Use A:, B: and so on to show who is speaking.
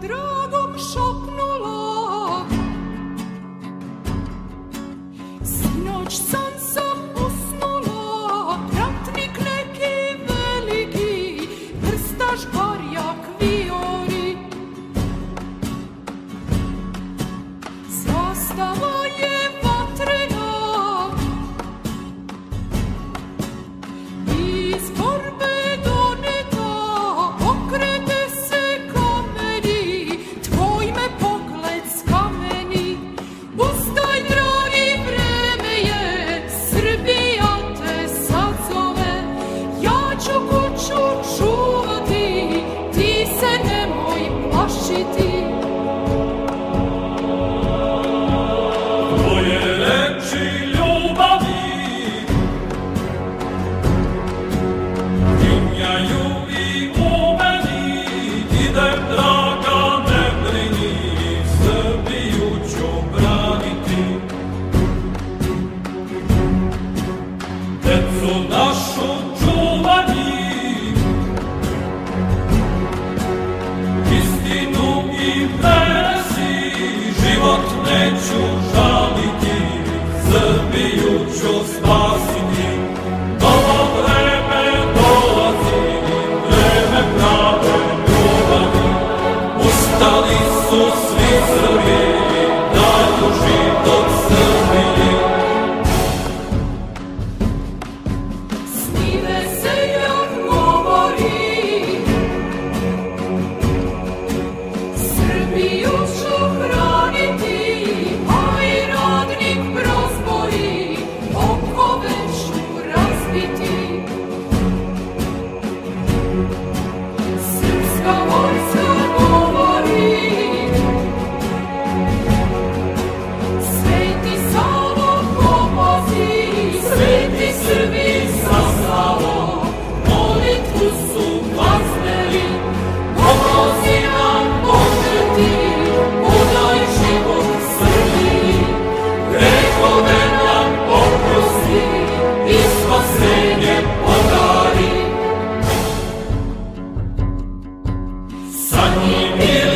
A: dragom šapnula Sinoć sam sam
B: neću žaliti, Srbiju ću spasiti. Novo vreme dolazi, vreme prave ljubavi, ustali su svi Srbi,
A: da
B: duži be in